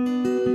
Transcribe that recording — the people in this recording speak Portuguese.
Música